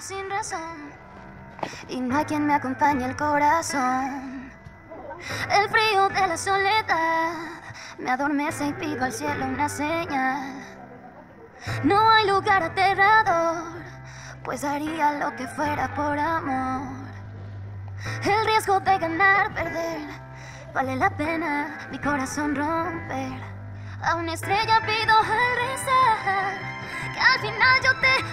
sin razón. Y no hay quien me acompañe el corazón. El frío de la soledad me adormece y pido al cielo una señal. No hay lugar aterrador, pues haría lo que fuera por amor. El riesgo de ganar, perder, vale la pena mi corazón romper. A una estrella pido al rezar que al final yo te